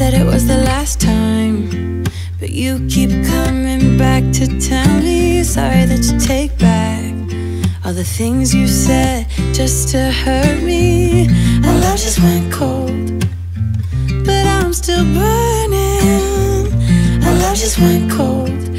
said it was the last time, but you keep coming back to tell me sorry that you take back all the things you said just to hurt me. Our love just went cold, but I'm still burning. Our love just went cold.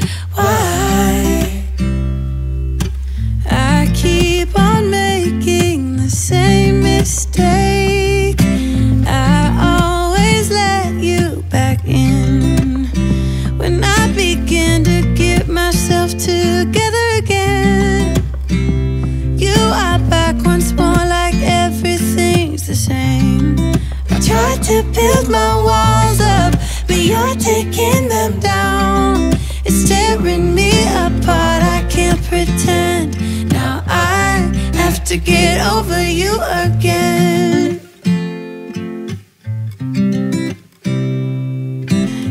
You're taking them down. It's tearing me apart. I can't pretend. Now I have to get over you again.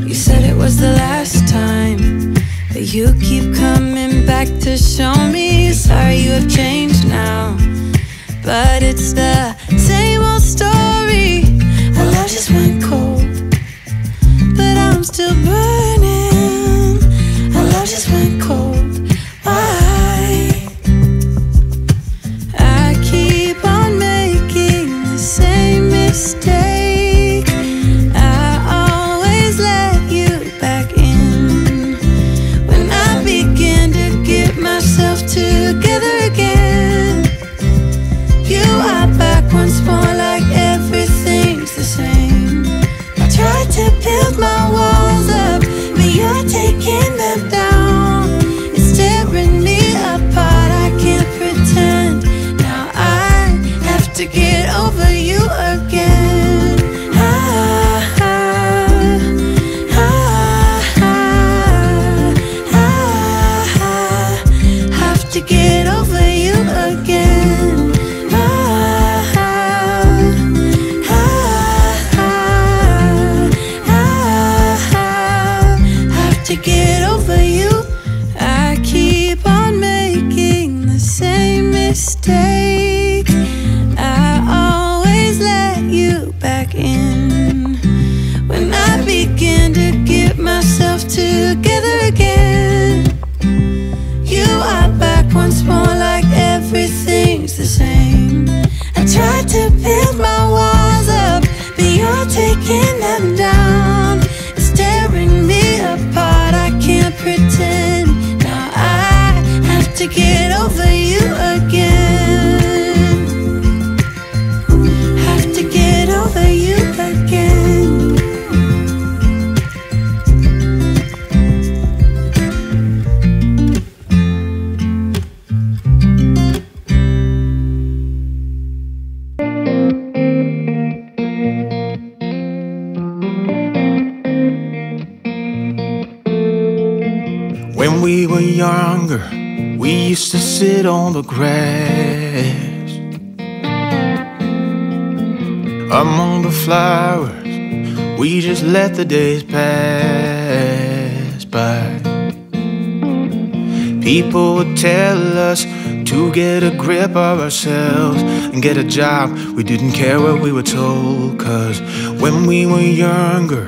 You said it was the last time, but you keep coming back to show me. Sorry, you have changed now, but it's the and get a job. We didn't care what we were told, cause when we were younger,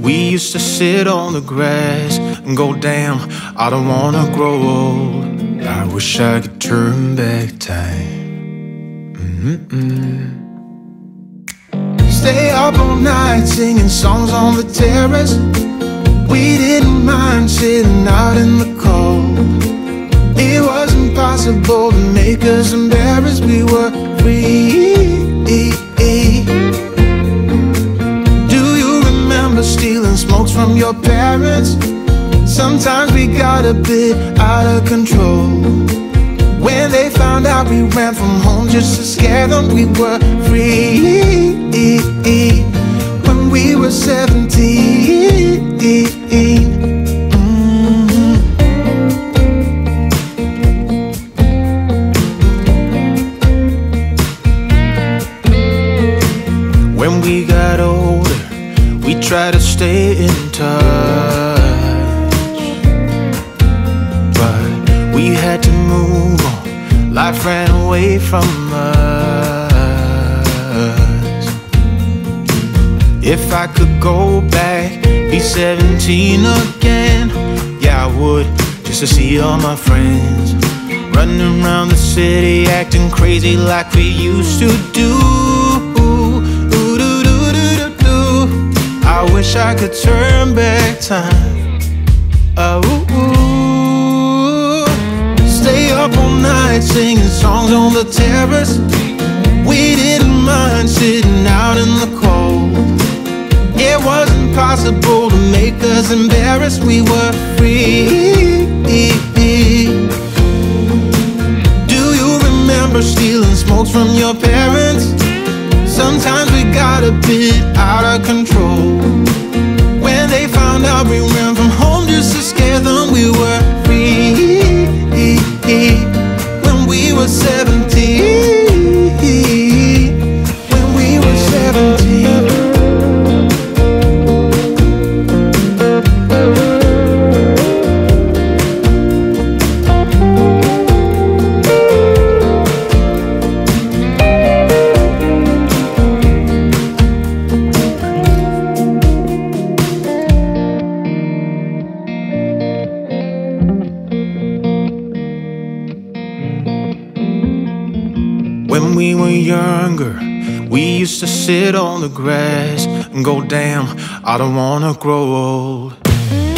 we used to sit on the grass and go, damn, I don't wanna grow old. I wish I could turn back time. Mm-mm. Stay up all night singing songs on the terrace. We didn't mind sitting out in the cold. It was impossible to make us embarrassed. We were free. Do you remember stealing smokes from your parents? Sometimes we got a bit out of control. When they found out we ran from home just to scare them, we were free. When we were 17. Tried to stay in touch. But we had to move on. Life ran away from us. If I could go back, be 17 again, yeah, I would, just to see all my friends. Running around the city, acting crazy like we used to do. Wish I could turn back time. Oh, stay up all night singing songs on the terrace. We didn't mind sitting out in the cold. It wasn't possible to make us embarrassed. We were free. Do you remember stealing smokes from your parents? Sometimes we got a bit out of control. We ran from home just to scare them, we were the grass and go, damn, I don't wanna grow old.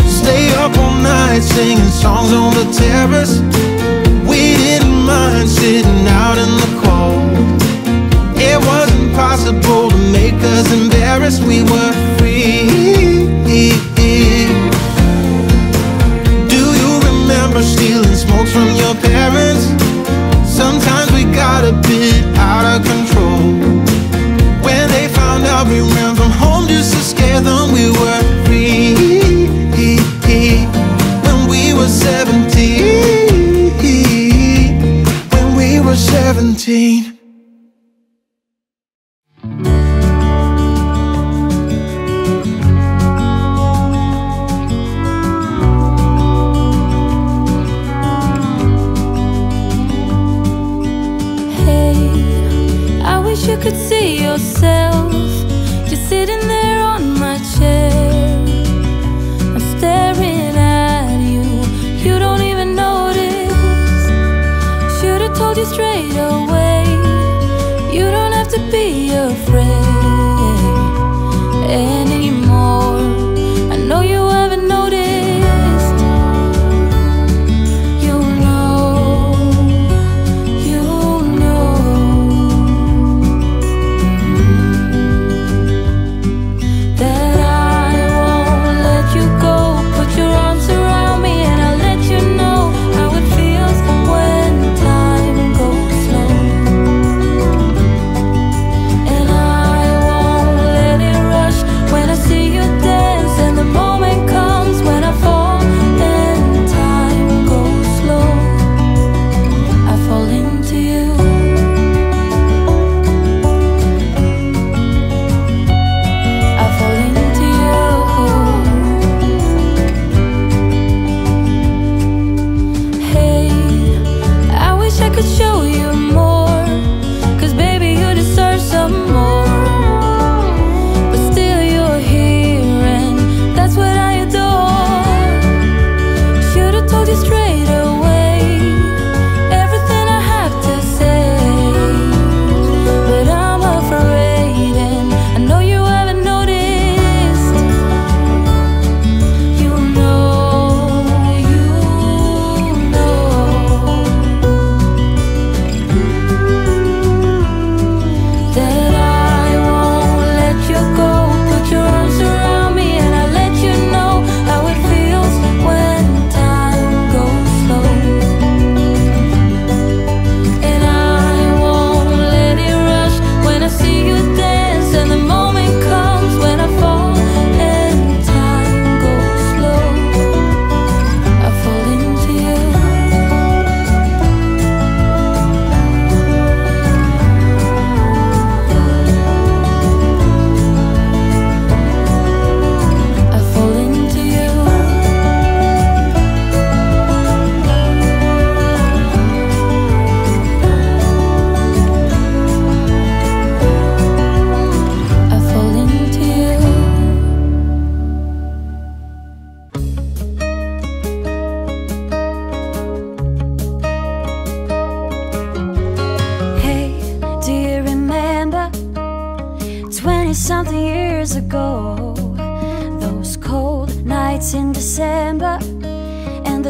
Stay up all night singing songs on the terrace. We didn't mind sitting out in the cold. It wasn't possible to make us embarrassed, we were free. Do you remember stealing smokes from your parents? Sometimes we got a bit out of control. Found out we ran from home just to scare them, we were free. When we were 17. When we were 17.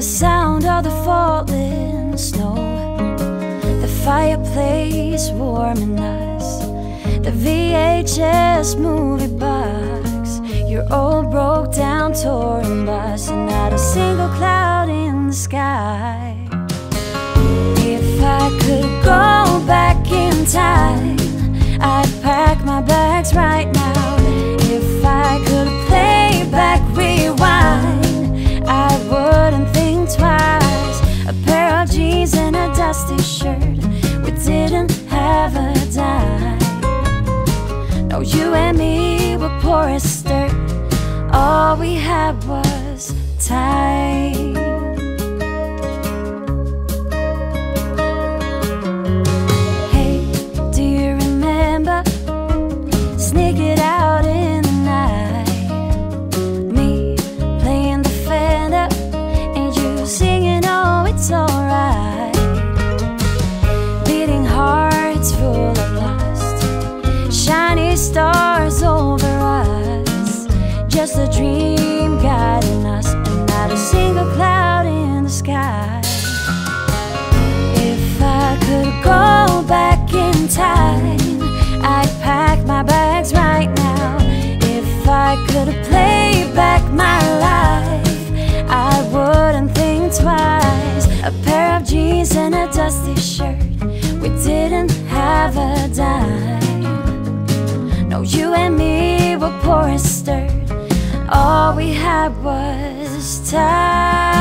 sound of the falling snow, the fireplace warming us, the VHS movie box, your old broke down touring bus, and not a single cloud in the sky. If I could go back in time, I'd pack my bags right now. didn't have a dime. No, you and me were poor as dirt. All we had was time. All we had was time.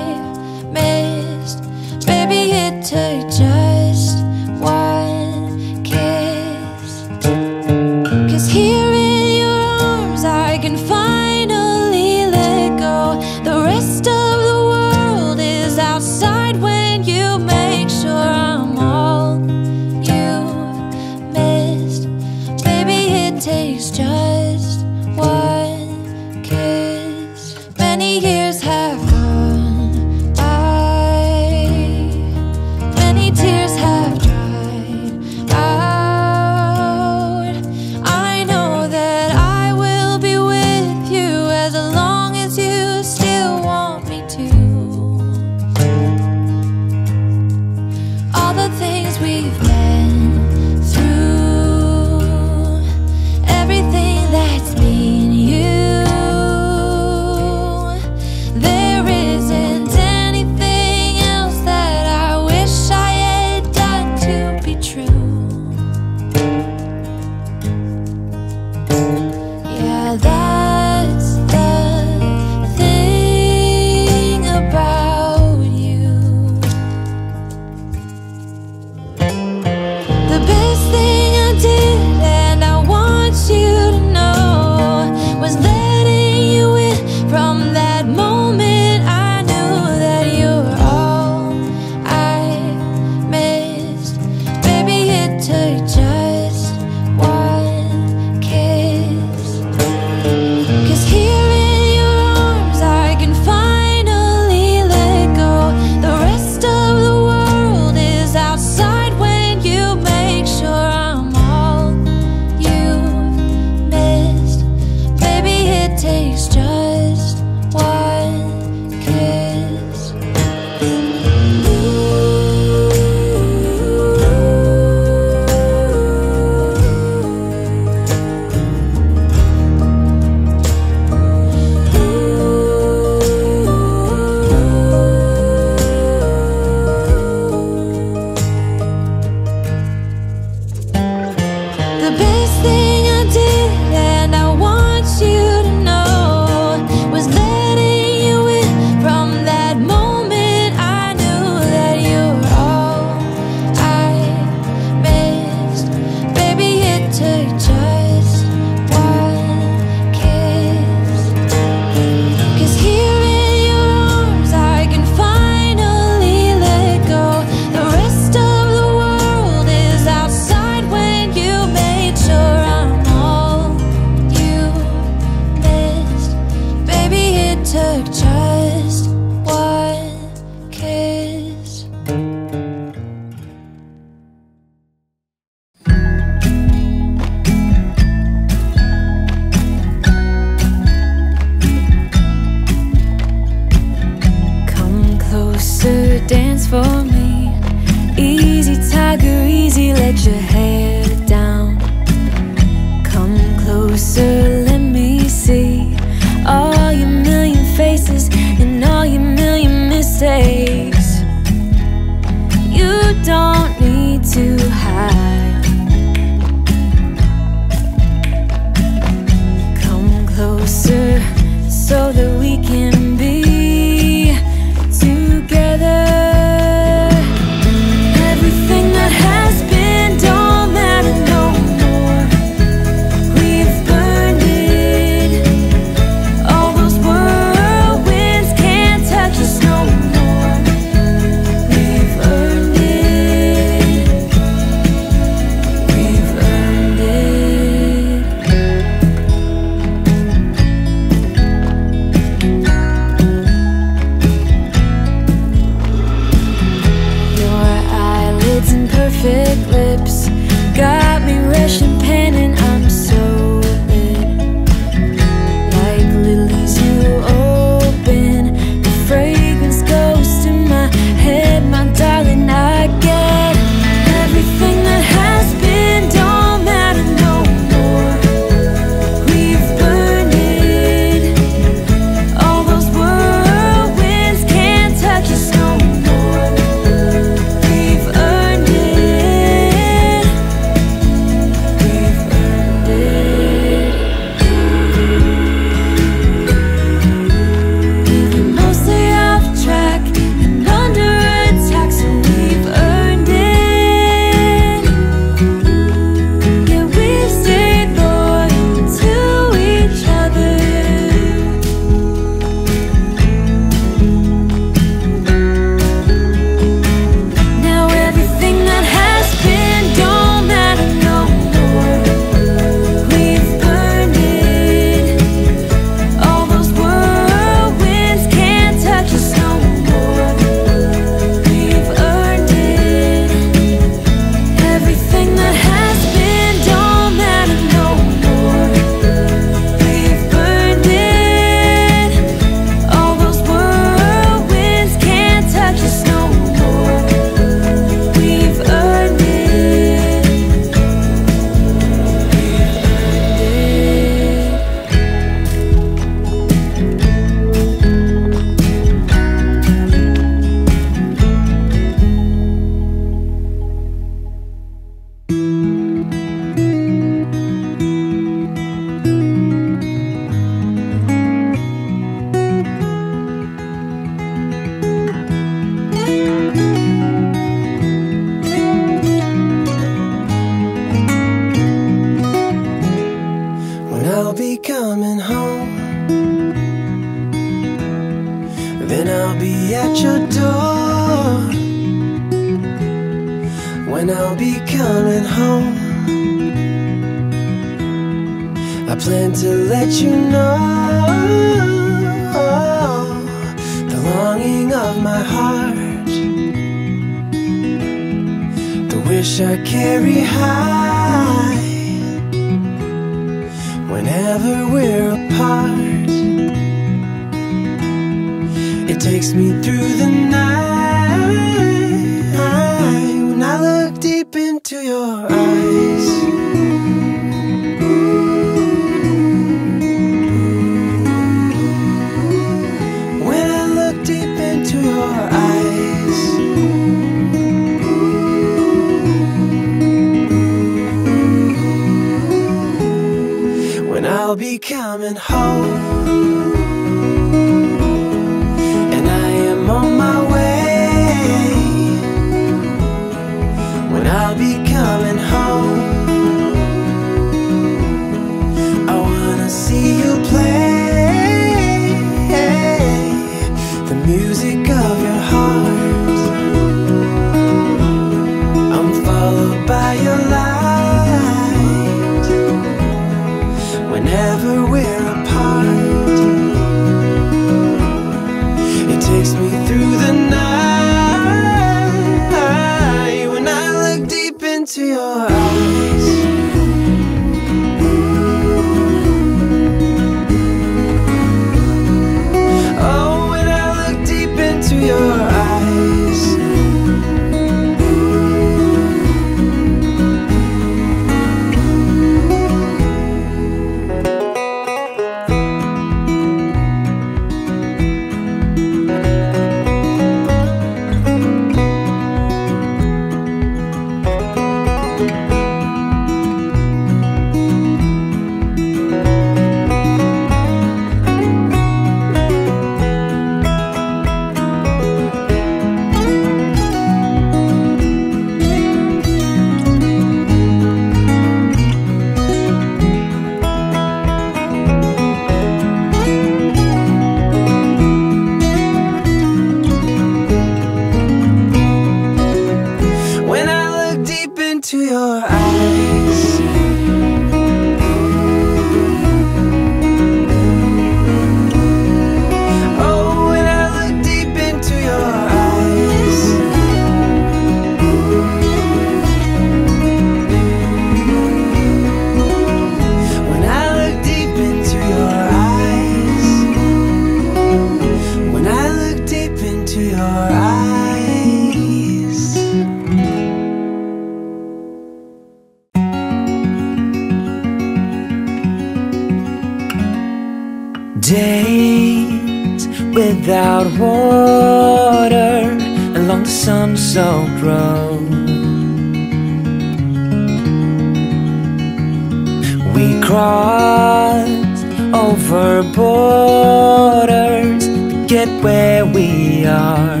We cross over borders to get where we are,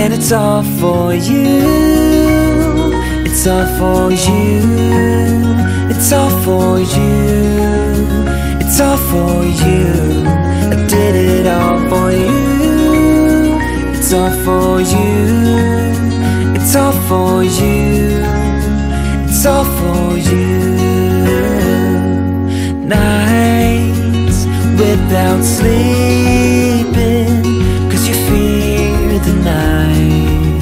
and it's all for you. It's all for you. It's all for you. It's all for you. I did it all for you. It's all for you. It's all for you. It's all for you. Nights without sleeping, cause you fear the night.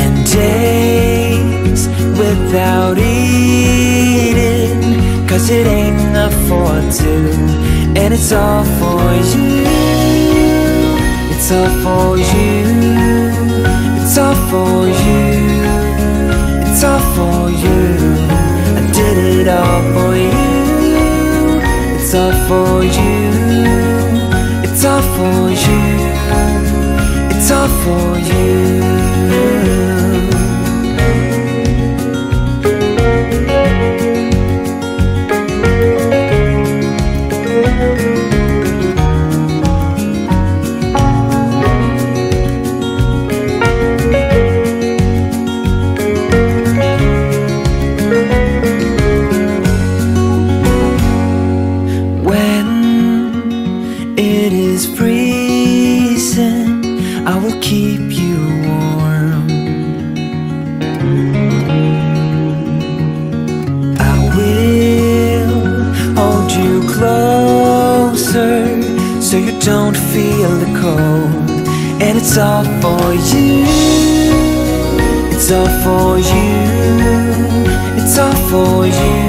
And days without eating, cause it ain't enough for two. And it's all for you. It's all for you. It's all for you. It's all for you. It's all for you. It's all for you. All for you. It's all for you. It's all for you.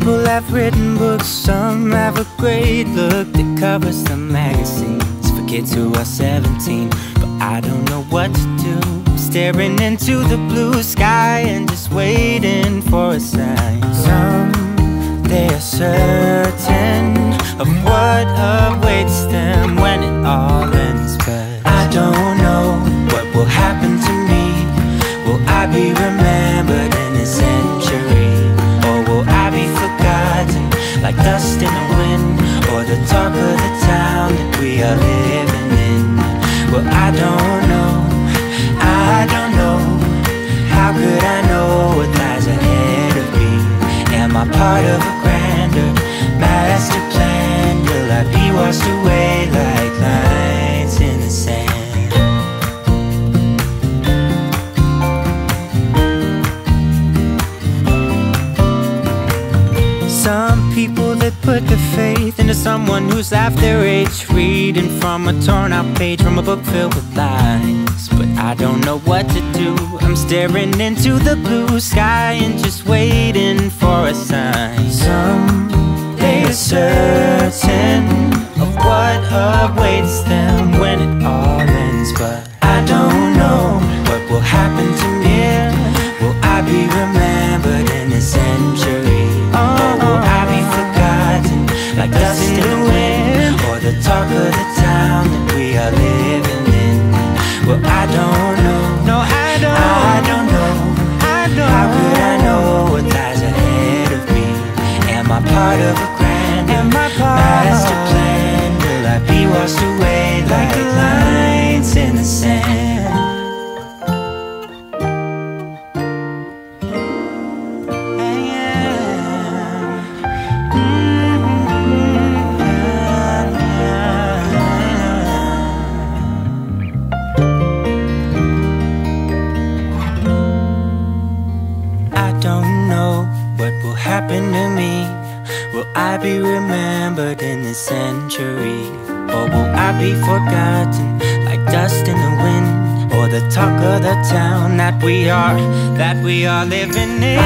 People have written books, some have a great look that covers the magazines for kids who are 17. But I don't know what to do. Staring into the blue sky and just waiting for a sign. Some they are certain of what awaits them when it all ends. But I don't know what will happen to me. Will I be remembered dust in the wind? Or the talk of the town that we are living in? Well, I don't know, I don't know. How could I know what lies ahead of me? Am I part of a grander master plan? Will I be washed away put their faith into someone who's half their age, reading from a torn out page from a book filled with lies. But I don't know what to do. I'm staring into the blue sky and just waiting for a sign. Some they are certain of what awaits them living in?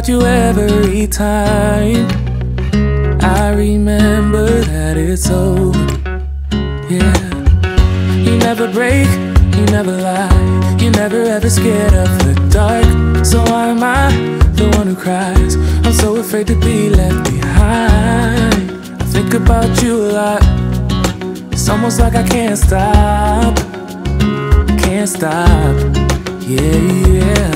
About you every time? I remember that it's over. Yeah, you never break, you never lie, You're never ever scared of the dark. So why am I the one who cries? I'm so afraid to be left behind. I think about you a lot. It's almost like I can't stop, can't stop. Yeah, yeah.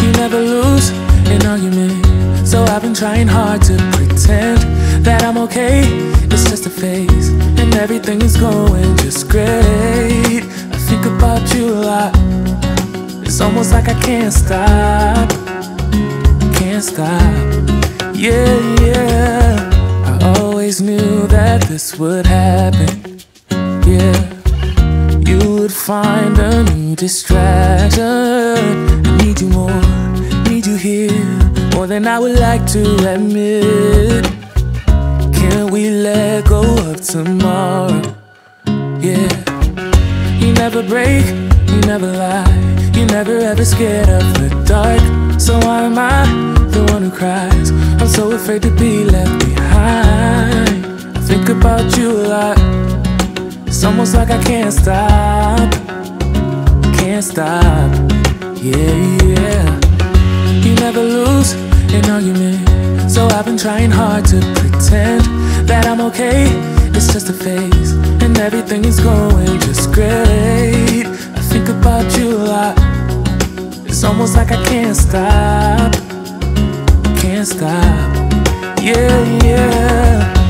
You never lose an argument, so I've been trying hard to pretend that I'm okay. It's just a phase, and everything is going just great. I think about you a lot. It's almost like I can't stop, can't stop. Yeah, yeah. I always knew that this would happen. Yeah, you would find a new distraction. I need you more, you here, more than I would like to admit. Can we let go of tomorrow? Yeah, you never break, you never lie, you never ever scared of the dark. So why am I the one who cries? I'm so afraid to be left behind. I think about you a lot. It's almost like I can't stop, can't stop. Yeah, yeah. You never lose an argument, so I've been trying hard to pretend that I'm okay. It's just a phase, and everything is going just great. I think about you a lot. It's almost like I can't stop, can't stop. Yeah, yeah.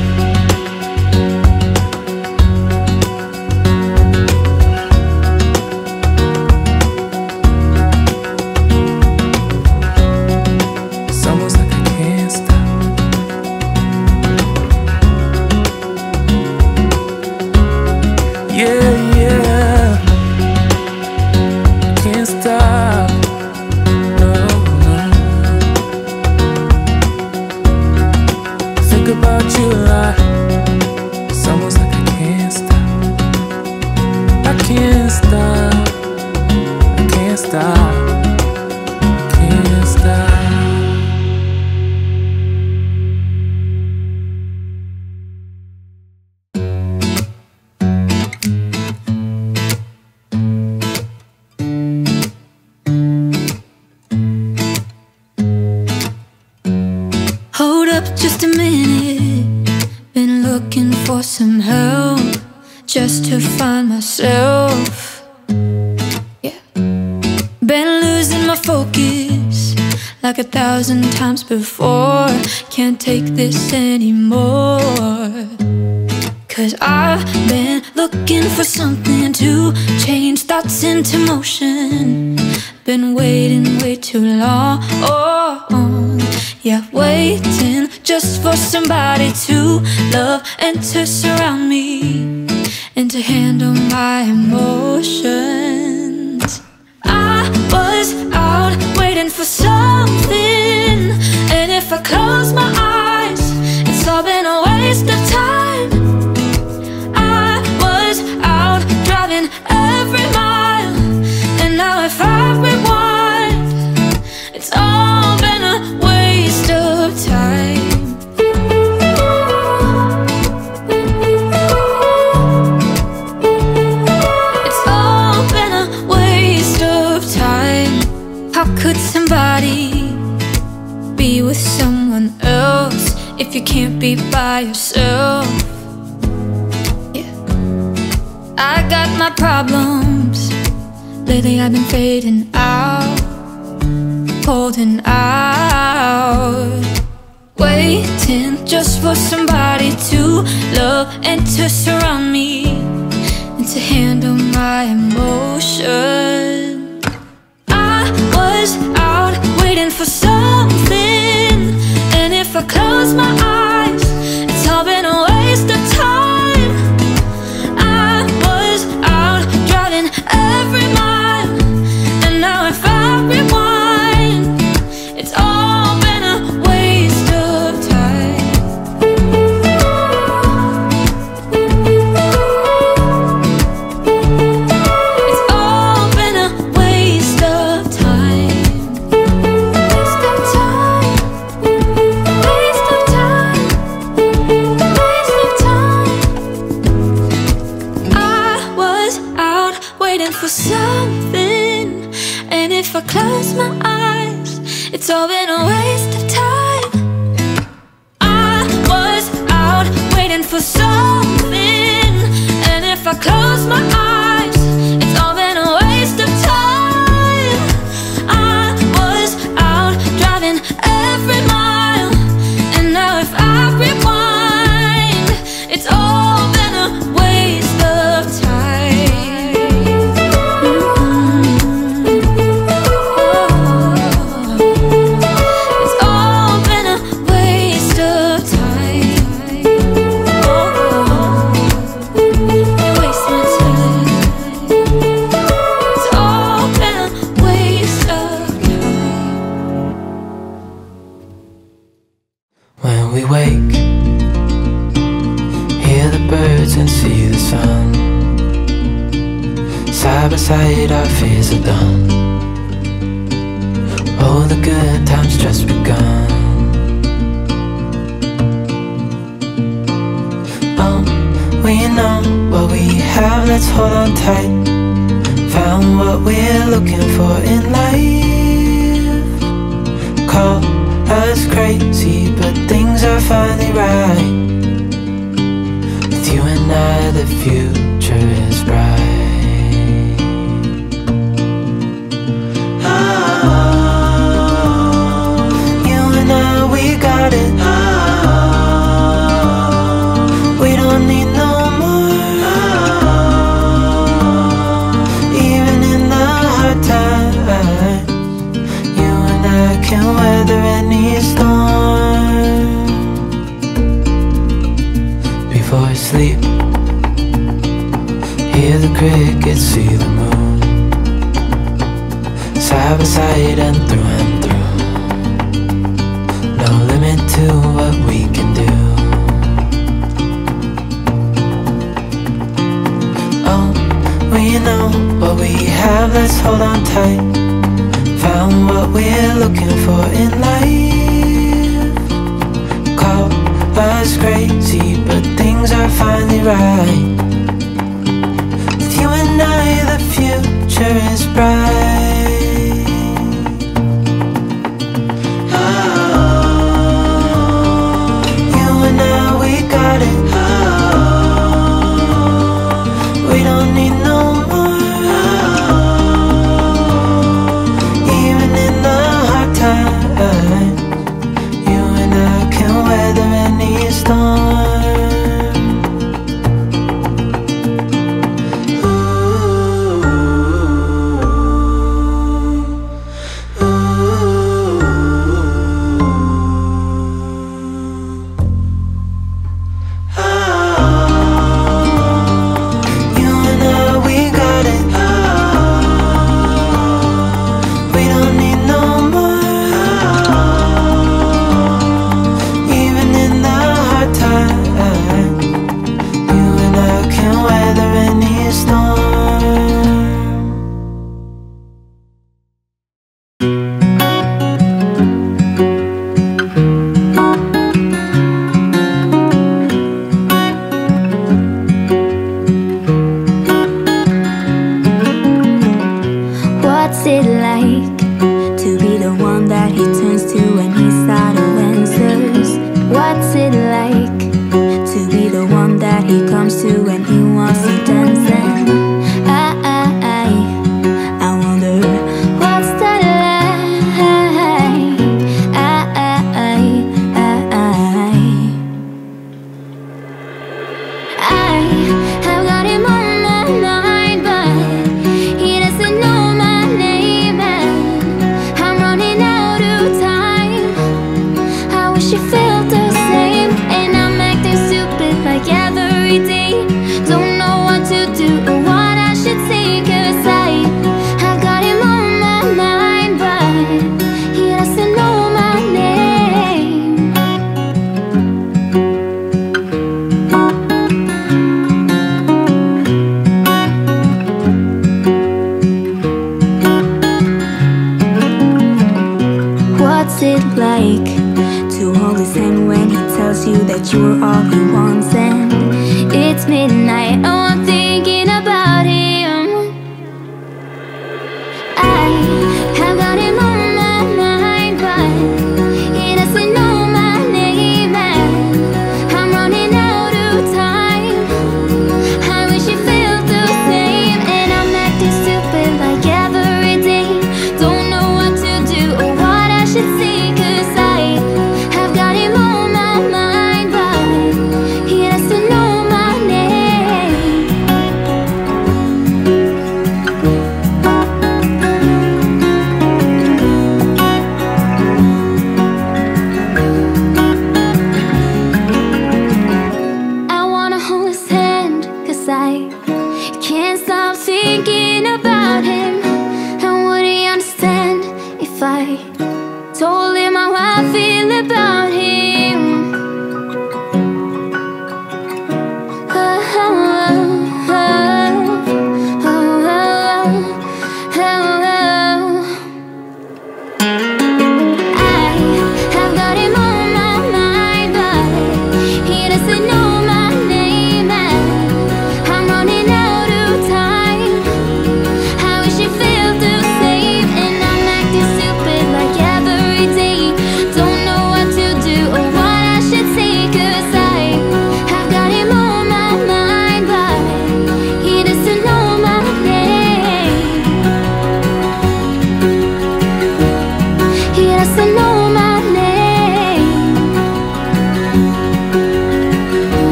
Can't stop. I this anymore. Cause I've been looking for something to change thoughts into motion. Been waiting way too long. Yeah, waiting just for somebody to love and to surround me and to handle my emotions. I was out waiting for something, and if I close my else if you can't be by yourself? Yeah. I got my problems. Lately I've been fading out, holding out, waiting just for somebody to love and to surround me and to handle my emotions. close my eyes close my eyes what we're looking for in life. Call us crazy, but things are finally right. With you and I, the future is bright. Oh, you and I, we got it. weather any storm Before I sleep Hear the crickets, see the moon. Side by side and through and through. No limit to what we can do. Oh, we know what we have, let's hold on tight found what we're looking for in life. Call us crazy, but things are finally right. With you and I, the future is bright.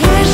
Wish